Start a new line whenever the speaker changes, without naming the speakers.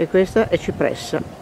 e questa è cipressa.